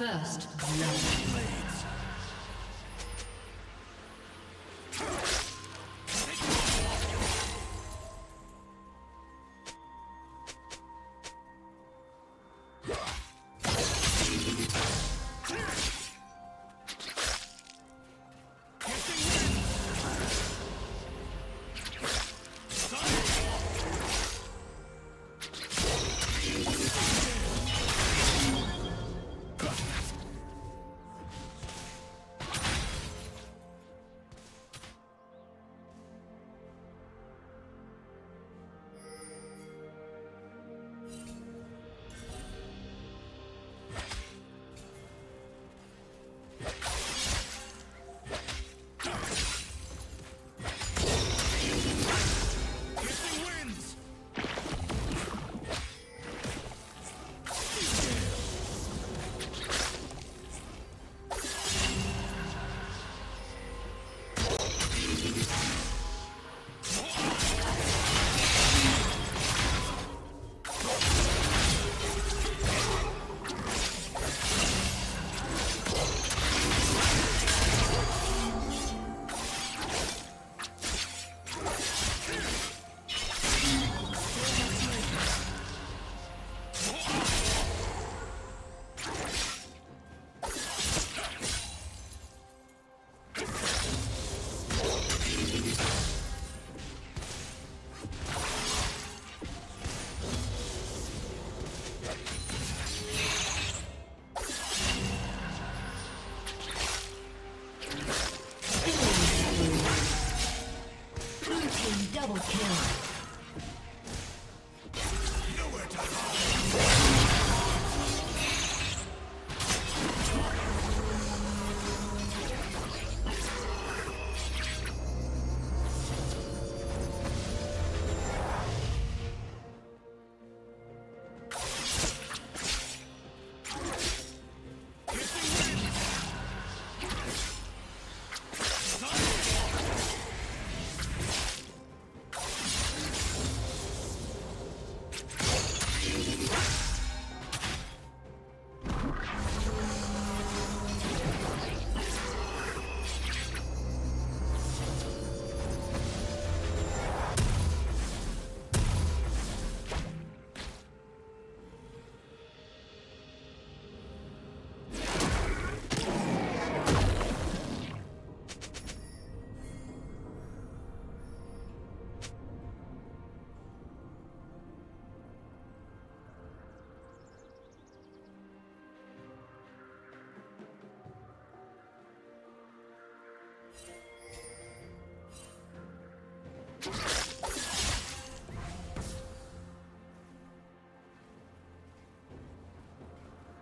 First blood.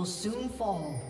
will soon fall.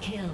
kill.